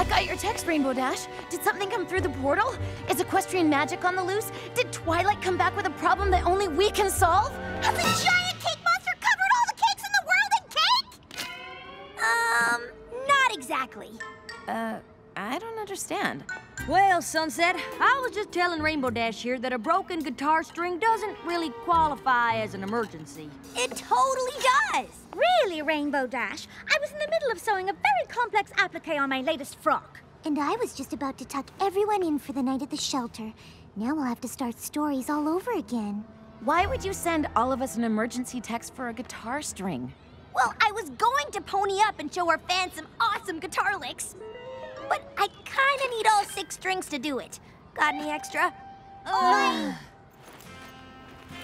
I got your text, Rainbow Dash. Did something come through the portal? Is equestrian magic on the loose? Did Twilight come back with a problem that only we can solve? Has a giant cake monster covered all the cakes in the world in cake? Um, not exactly. Uh, I don't understand. Well, Sunset, I was just telling Rainbow Dash here that a broken guitar string doesn't really qualify as an emergency. It totally does. Really, Rainbow Dash? I was in the middle of sewing a very complex applique on my latest frock. And I was just about to tuck everyone in for the night at the shelter. Now we'll have to start stories all over again. Why would you send all of us an emergency text for a guitar string? Well, I was going to pony up and show our fans some awesome guitar licks. But I kinda need all six strings to do it. Got any extra? Oh.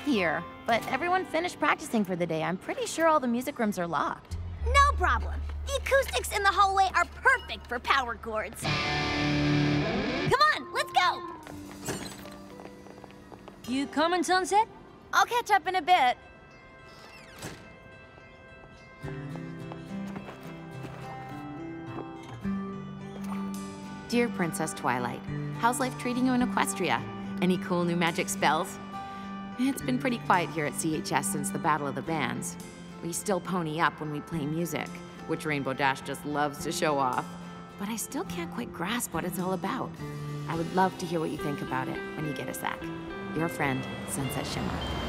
Here, but everyone finished practicing for the day. I'm pretty sure all the music rooms are locked. No problem. The acoustics in the hallway are perfect for power chords. Come on, let's go! You coming, Sunset? I'll catch up in a bit. Dear Princess Twilight, how's life treating you in Equestria? Any cool new magic spells? Eh, it's been pretty quiet here at CHS since the Battle of the Bands. We still pony up when we play music, which Rainbow Dash just loves to show off. But I still can't quite grasp what it's all about. I would love to hear what you think about it when you get a sec. Your friend, Sunset Shimmer.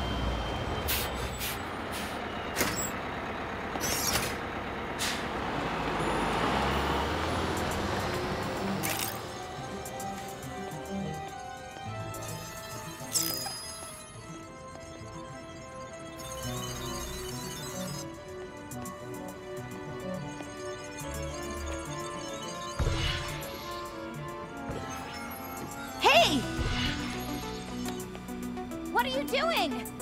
Doing?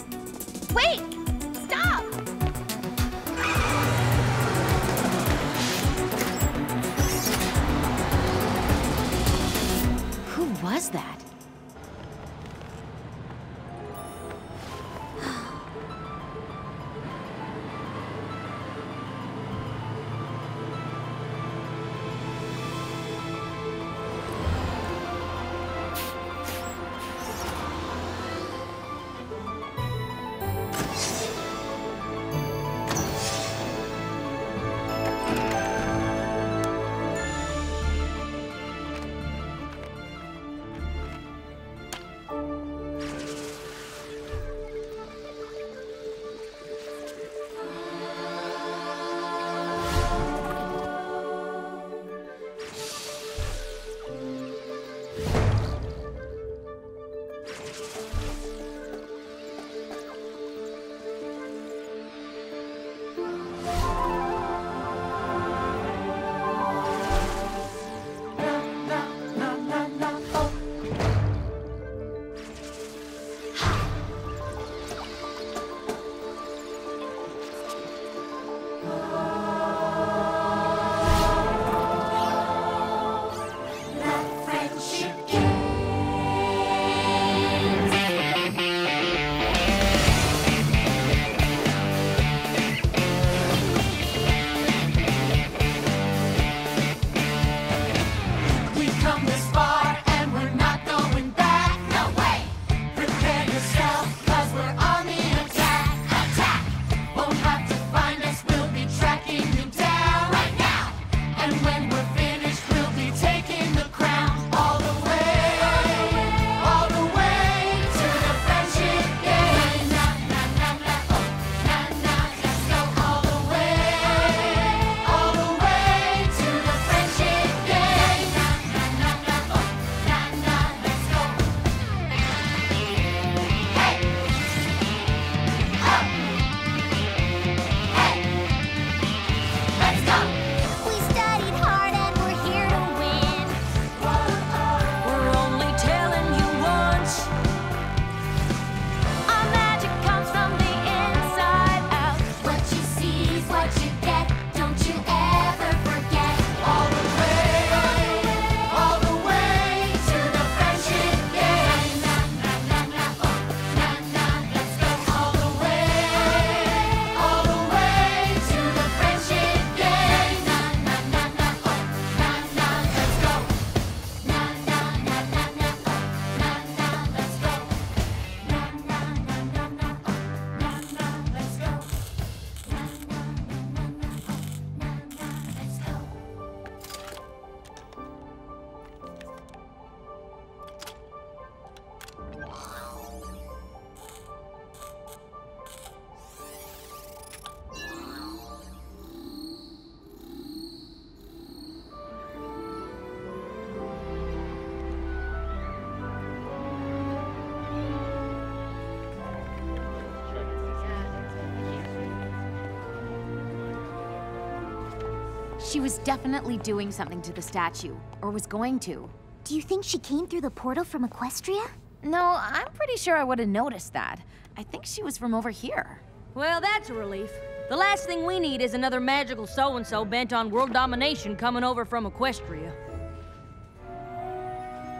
She was definitely doing something to the statue, or was going to. Do you think she came through the portal from Equestria? No, I'm pretty sure I would have noticed that. I think she was from over here. Well, that's a relief. The last thing we need is another magical so-and-so bent on world domination coming over from Equestria.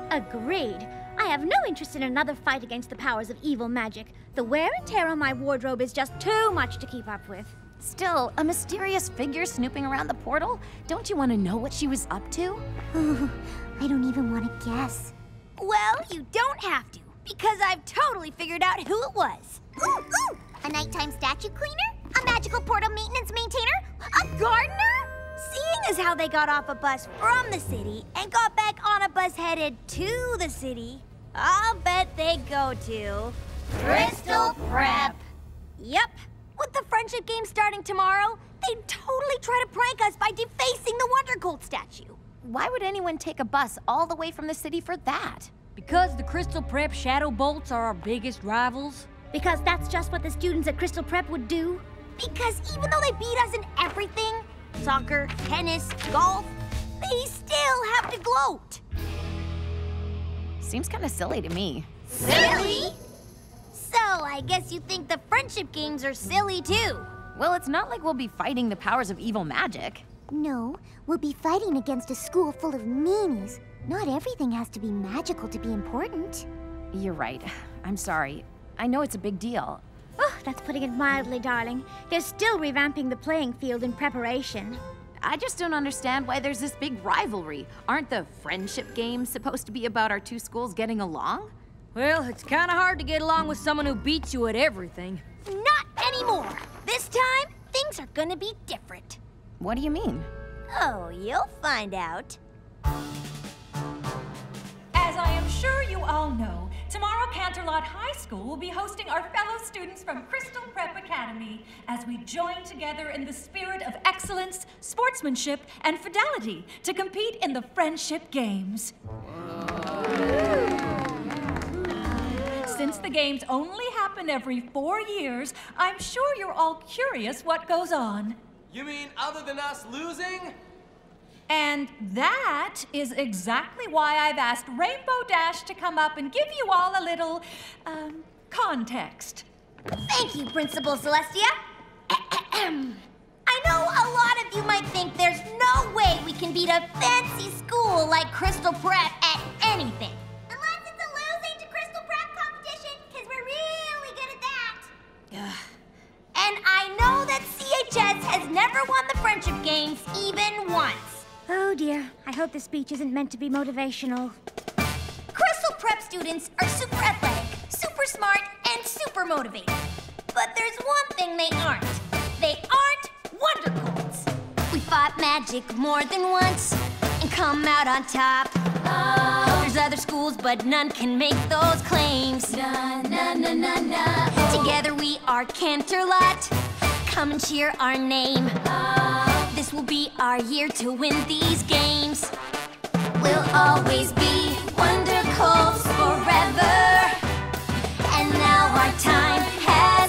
Agreed. I have no interest in another fight against the powers of evil magic. The wear and tear on my wardrobe is just too much to keep up with. Still, a mysterious figure snooping around the portal? Don't you want to know what she was up to? I don't even want to guess. Well, you don't have to, because I've totally figured out who it was. Ooh, ooh! A nighttime statue cleaner? A magical portal maintenance maintainer? A gardener? Seeing as how they got off a bus from the city and got back on a bus headed to the city, I'll bet they go to Crystal Prep. Yep. Friendship game starting tomorrow, they'd totally try to prank us by defacing the Wonder Colt statue. Why would anyone take a bus all the way from the city for that? Because the Crystal Prep Shadow Bolts are our biggest rivals? Because that's just what the students at Crystal Prep would do. Because even though they beat us in everything soccer, tennis, golf they still have to gloat. Seems kind of silly to me. Silly? So, I guess you think the friendship games are silly too. Well, it's not like we'll be fighting the powers of evil magic. No, we'll be fighting against a school full of meanies. Not everything has to be magical to be important. You're right. I'm sorry. I know it's a big deal. Oh, that's putting it mildly, darling. They're still revamping the playing field in preparation. I just don't understand why there's this big rivalry. Aren't the friendship games supposed to be about our two schools getting along? Well, it's kind of hard to get along with someone who beats you at everything. Not anymore. This time, things are gonna be different. What do you mean? Oh, you'll find out. As I am sure you all know, tomorrow Canterlot High School will be hosting our fellow students from Crystal Prep Academy as we join together in the spirit of excellence, sportsmanship, and fidelity to compete in the Friendship Games. Since the games only happen every four years, I'm sure you're all curious what goes on. You mean other than us losing? And that is exactly why I've asked Rainbow Dash to come up and give you all a little, um, context. Thank you, Principal Celestia. I know a lot of you might think there's no way we can beat a fancy school like Crystal Prep Oh dear, I hope this speech isn't meant to be motivational. Crystal Prep students are super athletic, super smart, and super motivated. But there's one thing they aren't. They aren't Wonder Colts. We fought magic more than once and come out on top. Oh. There's other schools, but none can make those claims. Na, na, na, na, na. Together we are Canterlot. Come and cheer our name. This will be our year to win these games. We'll always be Wonder Colts forever. And now our time has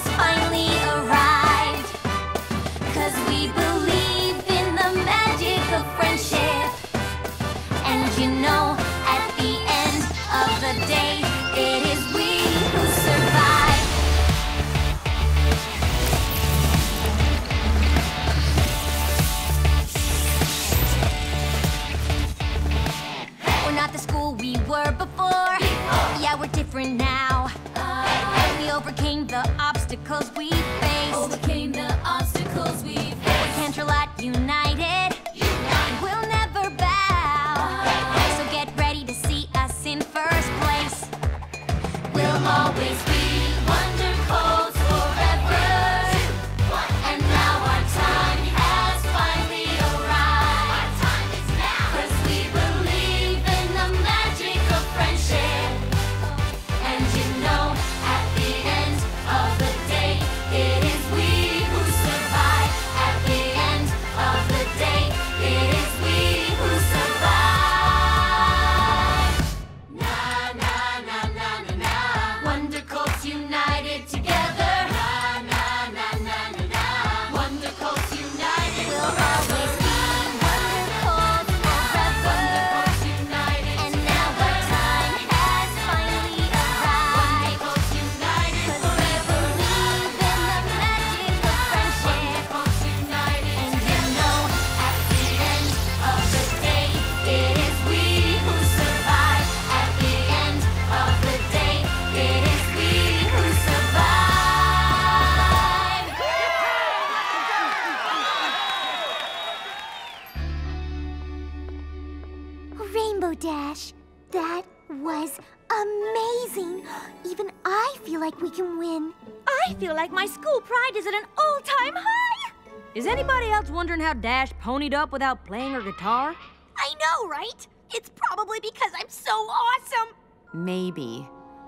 I feel like my school pride is at an all-time high! Is anybody else wondering how Dash ponied up without playing her guitar? I know, right? It's probably because I'm so awesome. Maybe.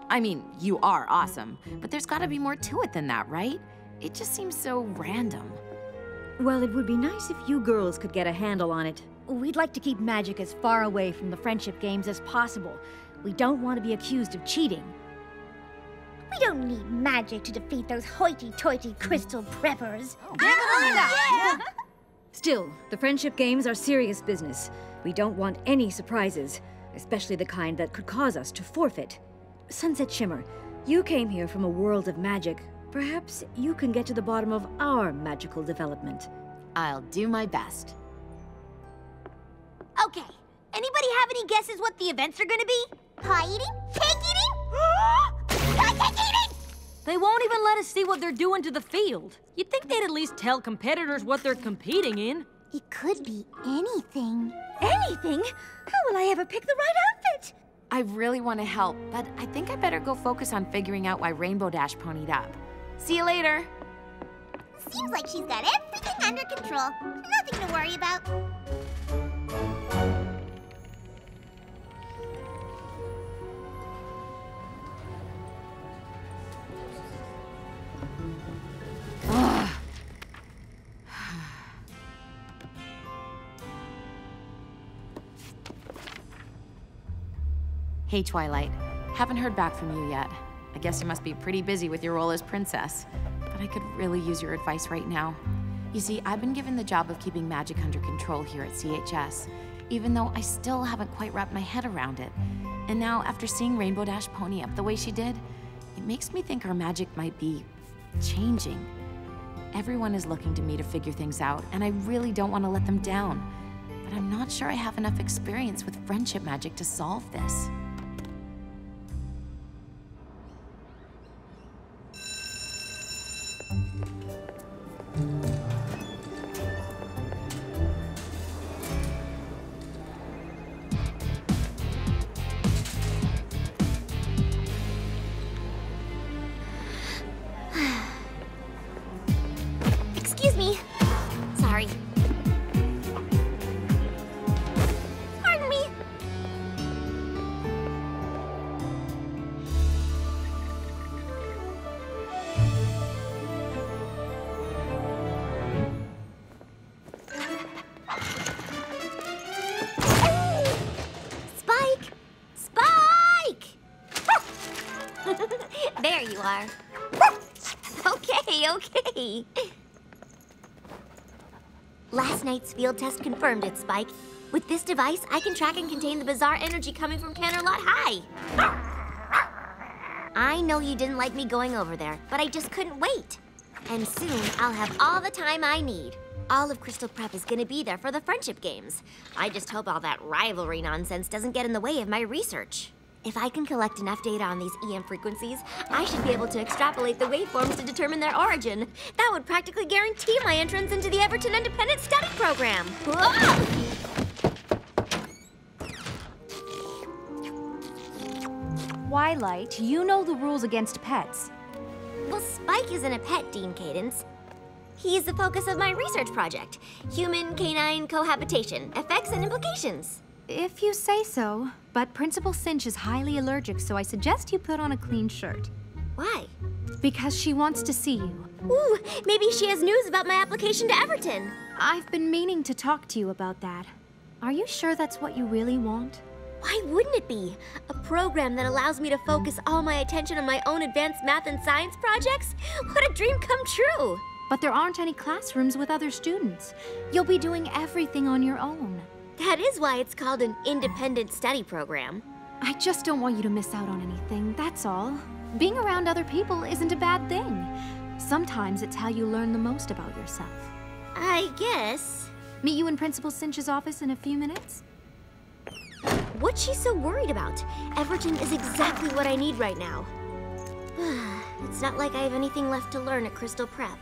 I mean, you are awesome, but there's gotta be more to it than that, right? It just seems so random. Well, it would be nice if you girls could get a handle on it. We'd like to keep magic as far away from the friendship games as possible. We don't want to be accused of cheating. We don't need magic to defeat those hoity-toity crystal preppers. Oh, ah, Still, the friendship games are serious business. We don't want any surprises, especially the kind that could cause us to forfeit. Sunset Shimmer, you came here from a world of magic. Perhaps you can get to the bottom of our magical development. I'll do my best. Okay, anybody have any guesses what the events are gonna be? Pie eating? Cake eating? Even let us see what they're doing to the field. You'd think they'd at least tell competitors what they're competing in. It could be anything. Anything? How will I ever pick the right outfit? I really want to help, but I think I better go focus on figuring out why Rainbow Dash ponied up. See you later. Seems like she's got everything under control. Nothing to worry about. Hey, Twilight. Haven't heard back from you yet. I guess you must be pretty busy with your role as princess. But I could really use your advice right now. You see, I've been given the job of keeping magic under control here at CHS, even though I still haven't quite wrapped my head around it. And now, after seeing Rainbow Dash pony up the way she did, it makes me think our magic might be changing. Everyone is looking to me to figure things out, and I really don't want to let them down. But I'm not sure I have enough experience with friendship magic to solve this. You are. Okay, okay. Last night's field test confirmed it, Spike. With this device, I can track and contain the bizarre energy coming from Canterlot High. I know you didn't like me going over there, but I just couldn't wait. And soon, I'll have all the time I need. All of Crystal Prep is gonna be there for the friendship games. I just hope all that rivalry nonsense doesn't get in the way of my research. If I can collect enough data on these EM frequencies, I should be able to extrapolate the waveforms to determine their origin. That would practically guarantee my entrance into the Everton Independent Study Program. Whoa! Twilight, you know the rules against pets. Well, Spike isn't a pet, Dean Cadance. He's the focus of my research project human canine cohabitation, effects and implications. If you say so. But Principal Cinch is highly allergic, so I suggest you put on a clean shirt. Why? Because she wants to see you. Ooh, maybe she has news about my application to Everton. I've been meaning to talk to you about that. Are you sure that's what you really want? Why wouldn't it be? A program that allows me to focus all my attention on my own advanced math and science projects? What a dream come true! But there aren't any classrooms with other students. You'll be doing everything on your own. That is why it's called an independent study program. I just don't want you to miss out on anything, that's all. Being around other people isn't a bad thing. Sometimes it's how you learn the most about yourself. I guess. Meet you in Principal Cinch's office in a few minutes? What's she so worried about? Everton is exactly what I need right now. it's not like I have anything left to learn at Crystal Prep.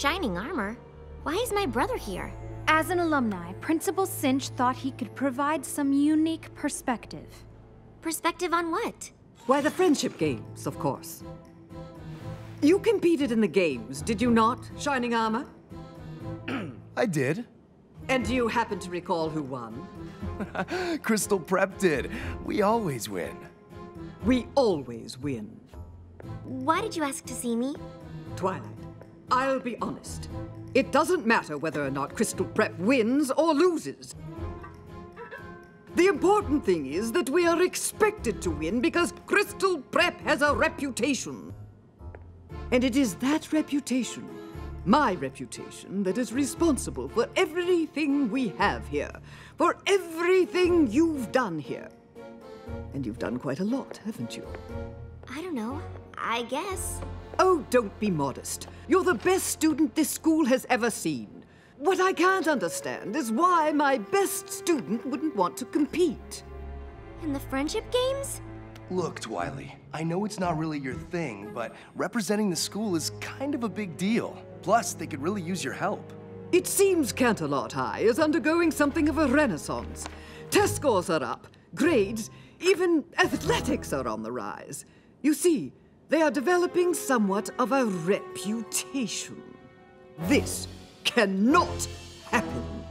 Shining armor? Why is my brother here? As an alumni, Principal Cinch thought he could provide some unique perspective. Perspective on what? Why, the friendship games, of course. You competed in the games, did you not, Shining Armor? I did. And do you happen to recall who won? Crystal Prep did. We always win. We always win. Why did you ask to see me? Twilight, I'll be honest. It doesn't matter whether or not Crystal Prep wins or loses. The important thing is that we are expected to win because Crystal Prep has a reputation. And it is that reputation, my reputation, that is responsible for everything we have here, for everything you've done here. And you've done quite a lot, haven't you? I don't know. I guess. Oh, don't be modest. You're the best student this school has ever seen. What I can't understand is why my best student wouldn't want to compete. In the friendship games? Look, Twily, I know it's not really your thing, but representing the school is kind of a big deal. Plus, they could really use your help. It seems Canterlot High is undergoing something of a renaissance. Test scores are up, grades, even athletics are on the rise. You see, they are developing somewhat of a reputation. This cannot happen.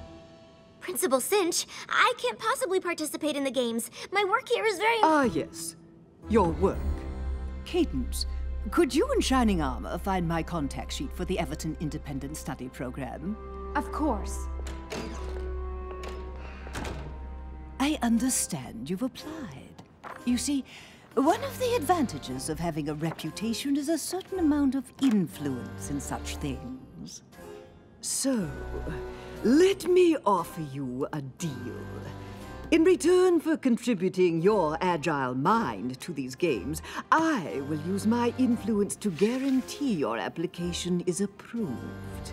Principal Cinch, I can't possibly participate in the games. My work here is very. Ah, yes. Your work. Cadance, could you and Shining Armor find my contact sheet for the Everton Independent Study Program? Of course. I understand you've applied. You see, one of the advantages of having a reputation is a certain amount of influence in such things. So, let me offer you a deal. In return for contributing your agile mind to these games, I will use my influence to guarantee your application is approved.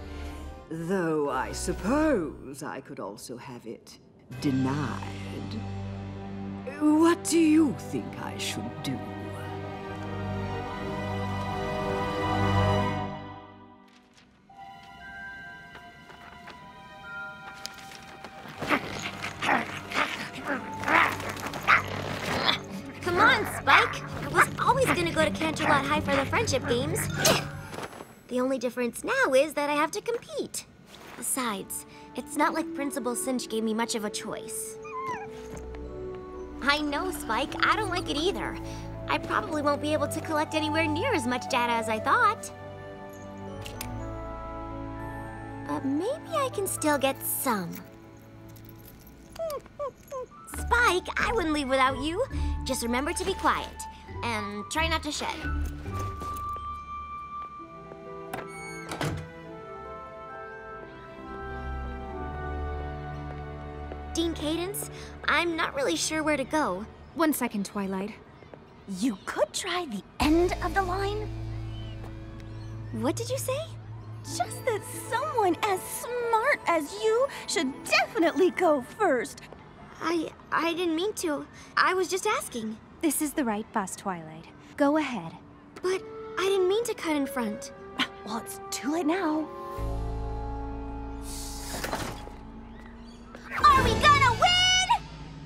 Though I suppose I could also have it denied. What do you think I should do? Come on, Spike. I was always gonna go to Canterlot High for the friendship games. The only difference now is that I have to compete. Besides, it's not like Principal Cinch gave me much of a choice. I know, Spike. I don't like it either. I probably won't be able to collect anywhere near as much data as I thought. But maybe I can still get some. Spike, I wouldn't leave without you. Just remember to be quiet and try not to shed. I'm not really sure where to go. One second, Twilight. You could try the end of the line. What did you say? Just that someone as smart as you should definitely go first. I I didn't mean to. I was just asking. This is the right bus, Twilight. Go ahead. But I didn't mean to cut in front. Well, it's too late now. Are we win?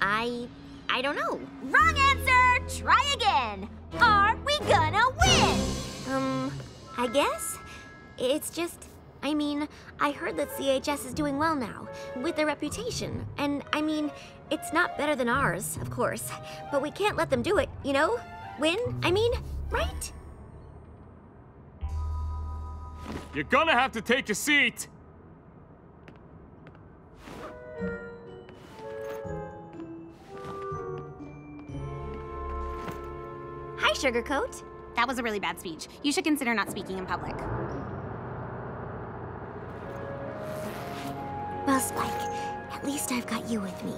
I I don't know. Wrong answer! Try again! Are we gonna win? Um, I guess. It's just I mean, I heard that CHS is doing well now, with their reputation. And I mean, it's not better than ours, of course. But we can't let them do it, you know? Win, I mean, right? You're gonna have to take a seat. Sugarcoat. That was a really bad speech. You should consider not speaking in public. Well, Spike, at least I've got you with me.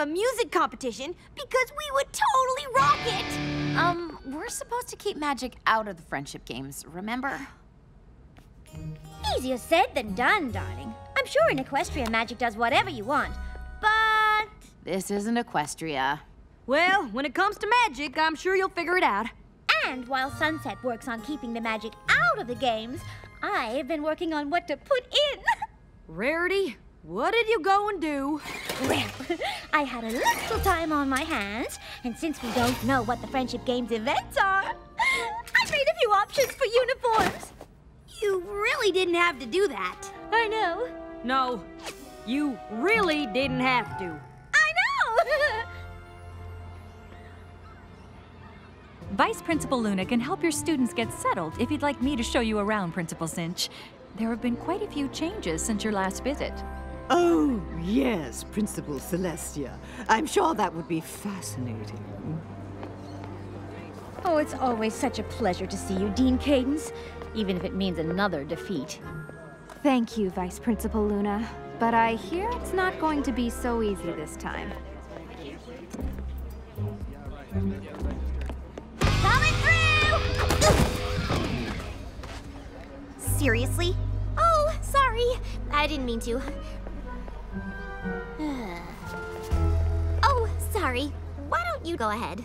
Have a music competition because we would totally rock it! Um, we're supposed to keep magic out of the friendship games, remember? Easier said than done, darling. I'm sure in Equestria magic does whatever you want, but... This isn't Equestria. Well, when it comes to magic, I'm sure you'll figure it out. And while Sunset works on keeping the magic out of the games, I've been working on what to put in. Rarity, what did you go and do? Well, I had a little time on my hands, and since we don't know what the Friendship Games events are, I made a few options for uniforms. You really didn't have to do that. I know. No, you really didn't have to. I know! Vice Principal Luna can help your students get settled if you'd like me to show you around, Principal Cinch. There have been quite a few changes since your last visit. Oh, yes, Principal Celestia. I'm sure that would be fascinating. Oh, it's always such a pleasure to see you, Dean Cadance, even if it means another defeat. Thank you, Vice Principal Luna. But I hear it's not going to be so easy this time. Coming through! Seriously? Oh, sorry. I didn't mean to. oh, sorry. Why don't you go ahead?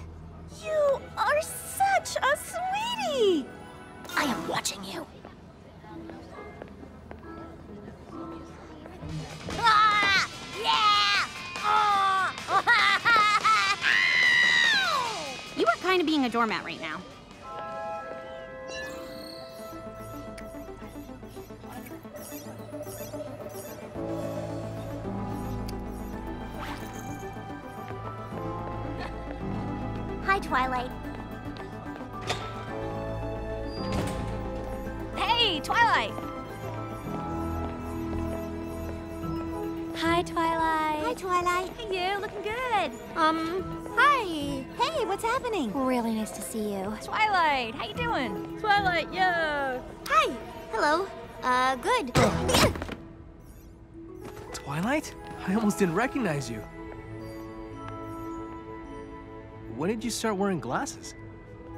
You are such a sweetie! I am watching you. Ah! Yeah! Oh! You are kind of being a doormat right now. Hi, Twilight. Hey, Twilight! Hi, Twilight. Hi, Twilight. Hey, you, looking good. Um, hi. Hey, what's happening? Really nice to see you. Twilight, how you doing? Twilight, yo! Hi. Hello. Uh, good. Twilight? I almost didn't recognize you. When did you start wearing glasses?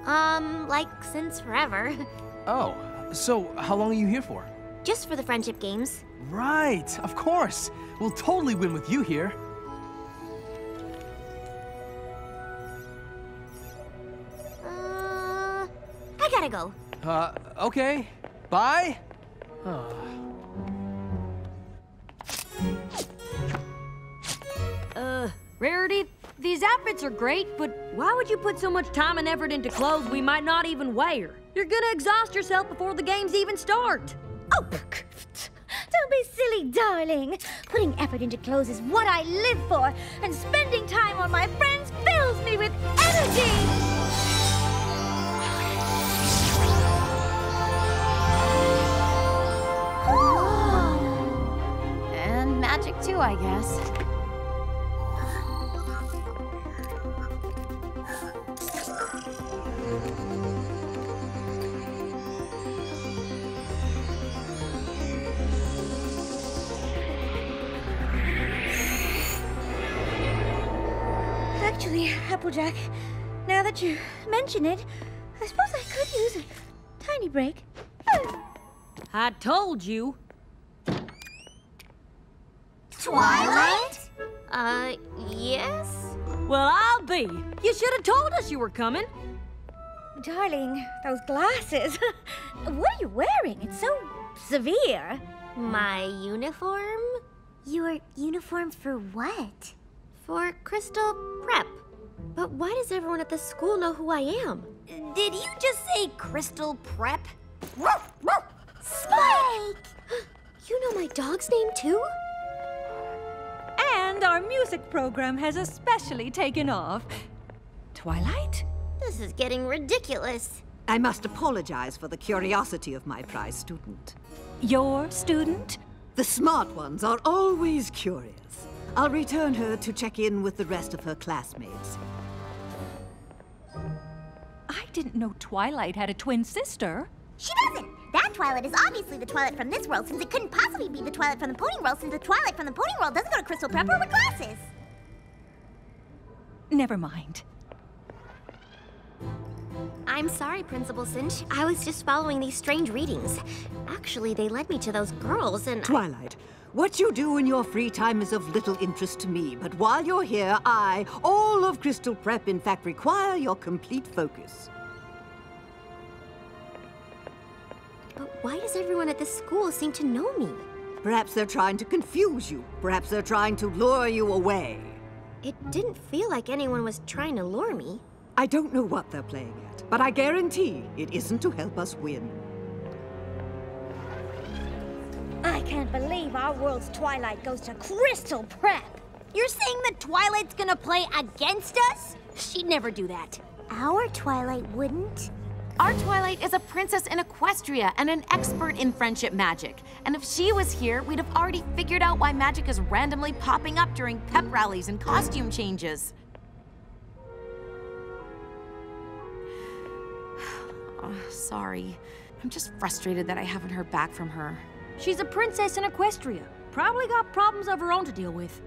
um, like since forever. Oh, so how long are you here for? Just for the friendship games. Right, of course. We'll totally win with you here. Uh, I gotta go. Uh, okay. Bye. Oh. Uh, Rarity, these outfits are great, but why would you put so much time and effort into clothes we might not even wear? You're gonna exhaust yourself before the games even start. Oh, don't be silly, darling. Putting effort into clothes is what I live for, and spending time on my friends fills me with energy. And magic too, I guess. Applejack, now that you mention it, I suppose I could use a tiny break. I told you. Twilight? Uh, yes? Well, I'll be. You should have told us you were coming. Darling, those glasses. what are you wearing? It's so severe. My uniform? Your uniform for what? For Crystal Prep. But why does everyone at the school know who I am? Did you just say Crystal Prep? Spike! you know my dog's name too? And our our music program has especially taken off. Twilight? This is getting ridiculous. I must apologize for the curiosity of my prize student. Your student? The smart ones are always curious. I'll return her to check in with the rest of her classmates. I didn't know Twilight had a twin sister. She doesn't! That Twilight is obviously the Twilight from this world, since it couldn't possibly be the Twilight from the Pony World, since the Twilight from the Pony World doesn't go to Crystal Prep or with glasses! Never mind. I'm sorry, Principal Cinch. I was just following these strange readings. Actually, they led me to those girls and. I- Twilight, what you do in your free time is of little interest to me, but while you're here, I, all of Crystal Prep, in fact, require your complete focus. Why does everyone at this school seem to know me? Perhaps they're trying to confuse you. Perhaps they're trying to lure you away. It didn't feel like anyone was trying to lure me. I don't know what they're playing at, but I guarantee it isn't to help us win. I can't believe our world's Twilight goes to Crystal Prep. You're saying that Twilight's gonna play against us? She'd never do that. Our Twilight wouldn't. Our Twilight is a princess in Equestria and an expert in friendship magic. And if she was here, we'd have already figured out why magic is randomly popping up during pep rallies and costume changes. Oh, sorry. I'm just frustrated that I haven't heard back from her. She's a princess in Equestria. Probably got problems of her own to deal with.